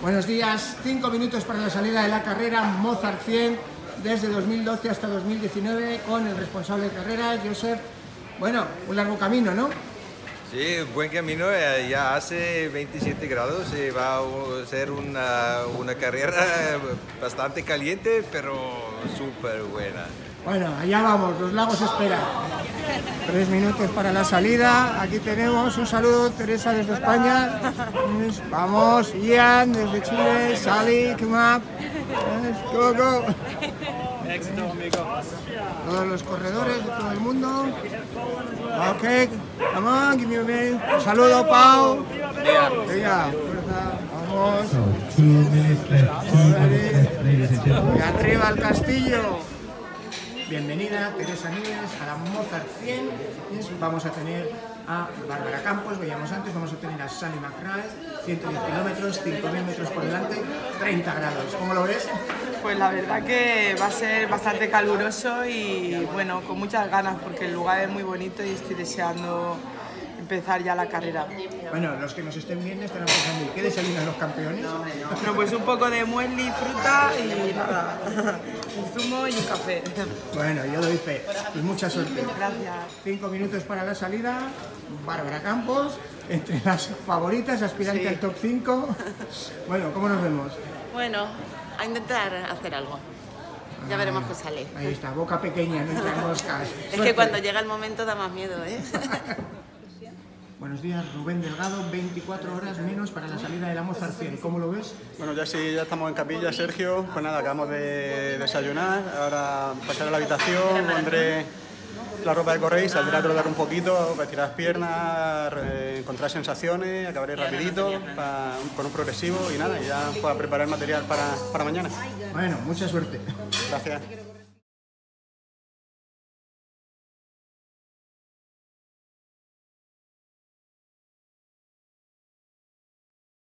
Buenos días, cinco minutos para la salida de la carrera Mozart 100 desde 2012 hasta 2019 con el responsable de carrera, Joseph. Bueno, un largo camino, ¿no? Sí, buen camino, eh, ya hace 27 grados y va a ser una, una carrera bastante caliente, pero súper buena. Bueno, allá vamos, los lagos esperan. Tres minutos para la salida. Aquí tenemos un saludo, Teresa desde España. Vamos, Ian desde Chile, Sally, come up. Go, go. Todos los corredores de todo el mundo. Ok, come on, give me a saludo, Pau. Venga. Vamos. Y arriba al castillo. Bienvenida Teresa Núñez a la Mozart 100. Vamos a tener a Bárbara Campos, veíamos antes, vamos a tener a Sally McRae, 110 kilómetros, 5.000 metros por delante, 30 grados. ¿Cómo lo ves? Pues la verdad que va a ser bastante caluroso y bueno, con muchas ganas porque el lugar es muy bonito y estoy deseando empezar ya la carrera. Bueno, los que nos estén viendo estarán pensando, ¿y qué desayunan los campeones? Bueno, pues un poco de muesli, fruta y nada, un zumo y un café. Bueno, yo doy fe y mucha suerte. Gracias. Cinco minutos para la salida, Bárbara Campos, entre las favoritas, aspirante Sí. al top 5. Bueno, ¿cómo nos vemos? Bueno, a intentar hacer algo. Ya veremos qué sale. Ahí está, boca pequeña, no entran moscas. Es Suerte. que cuando llega el momento da más miedo, ¿eh? Buenos días, Rubén Delgado, 24 horas menos para la salida de la Mozart 100. ¿Cómo lo ves? Bueno, ya sí, ya estamos en capilla, Sergio. Pues nada, acabamos de desayunar. Ahora pasaré a la habitación, pondré la ropa de correr y saldré a trotar un poquito, para estirar las piernas, encontrar sensaciones, acabaré rapidito, pa- con un progresivo y nada, y ya para preparar material para, para mañana. Bueno, mucha suerte. Gracias.